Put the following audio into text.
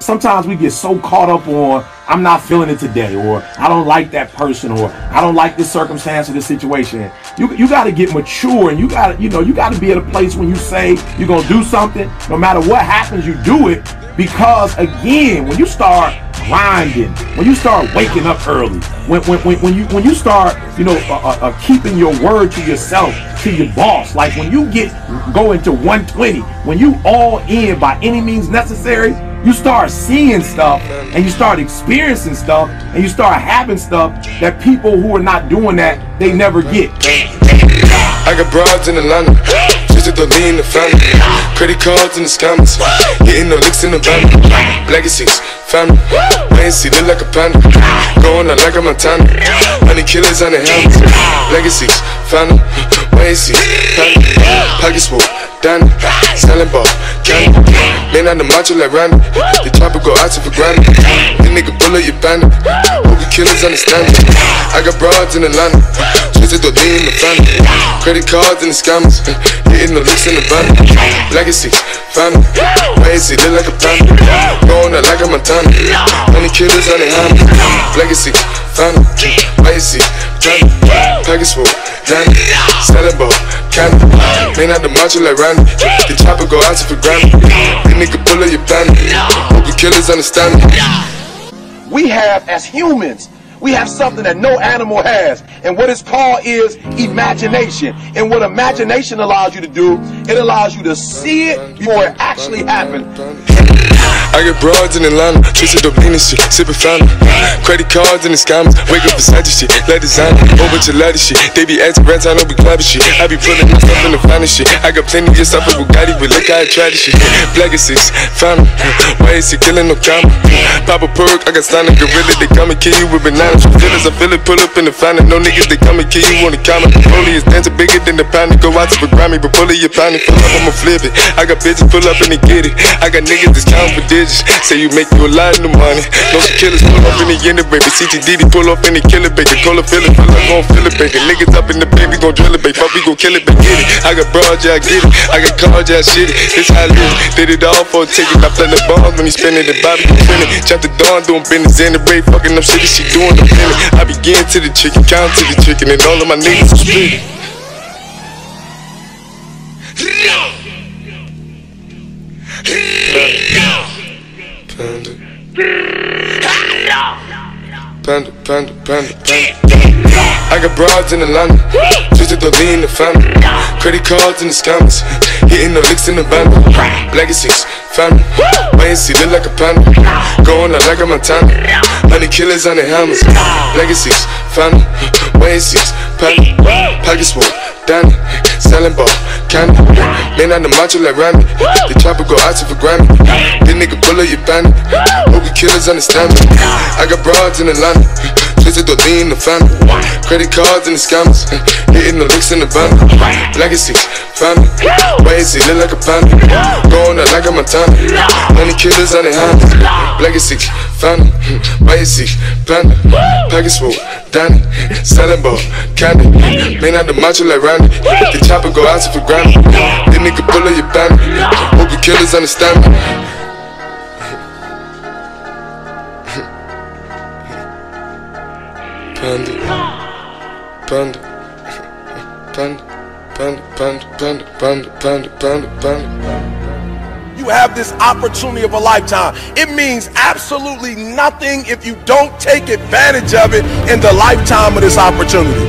Sometimes we get so caught up on I'm not feeling it today, or I don't like that person, or I don't like this circumstance or this situation. You you got to get mature, and you got to you know you got to be at a place when you say you're gonna do something. No matter what happens, you do it because again, when you start grinding, when you start waking up early, when when when, when you when you start you know uh, uh, uh keeping your word to yourself, to your boss, like when you get going to 120, when you all in by any means necessary you start seeing stuff and you start experiencing stuff and you start having stuff that people who are not doing that they never get. I got broads in Atlanta, twisted the lean the family, credit cards in the scammers, getting no licks in the van, legacies, family, wait see, look like a panda, going out like a Montana, honey killers on the helmets, legacies, family, wait see, family, pockets full. Danny, selling ball, candy. Man on the macho like Randy. The chopper go out to for granted. The nigga bullet your bandit. Hope killers understand it. I got broads in Atlanta. Twisted the in the family. Credit cards and the scammers. Hitting the looks in the van. Legacy, family. Why is he look like a panda? Going out like a Montana. Honey killers on the hand. Legacy, family. Why is he? Package full. Danny. Selling ball candy. Man out the macho like Randy. The chopper go out for granted. The nigga pull up your. Hope killers understand. We have, as humans, we have something that no animal has. And what it's called is imagination. And what imagination allows you to do, it allows you to see it before it actually happened. I get broads in Atlanta, twisted up lean and shit, sippin' fountain. Credit cards and the scammers, wake up beside your shit, let designer, of ladder shit. They be acting rats, I don't be clapping shit. I be pulling myself in the finest shit. I got plenty of stuff with Bugatti, but look how I try this shit. Black is six. Why is he killing no comma? Pop a perk, I got stunning gorilla, they come and kill you with bananas. From feelings, I feel it, pull up in the fountain. No niggas, they come and kill you on the comma. Rollie is dancing bigger than the pound. Go out to the Grammy, but pull it, your pound, pull up, I'ma flip it. I got bitches pull up and they get it. I got niggas that's counting for digits. Say you make you a lot of money. No killers pull up in the end, of baby. CTD pull up in the killer, baby. Call a feeling, feel like gon' feel it, baby. Niggas up in the baby, gon' drill it, baby. Fuck, we gon' kill it, baby. Get it. I got broad, yeah, I get it. I got cards, yeah, shit it. This how I live. Did it all for a ticket. I play the bombs when he spinning the Bobby, you spinning. Chop the dawn, doing business in the break, fucking up shit, she doing I begin to the chicken, count to the chicken, and all of my niggas are split. Panda. Panda, panda, panda, panda. I got broads in the Atlanta, twisted the lean the family. Credit cards and the scammers, hitting the licks in the van. Legacies, family, wait see, look like a panda. Going out like a Montana, honey killers on the hammers. Legacies, family, wait see, panda. Pockets full, Danny, selling ball, candy. Man on the macho like Randy, the chopper go out to for Grammy. This nigga pull up your bandit, hope the killers understand me. I got broads in Twisted the lean the family. Credit cards and the scammers, hitting the licks in the van. Legacy, family, why is look like a panda? Going out like a Montana, honey killers on the hands. Legacy, family, why is he panda? Package full, Danny, selling ball, candy. Man out the macho like Randy, the chopper go out for Grammy. This nigga pull up your bandit, hope the killers understand me. Panda, panda, panda, panda, panda, panda, panda, panda, panda, panda. You have this opportunity of a lifetime. It means absolutely nothing if you don't take advantage of it in the lifetime of this opportunity.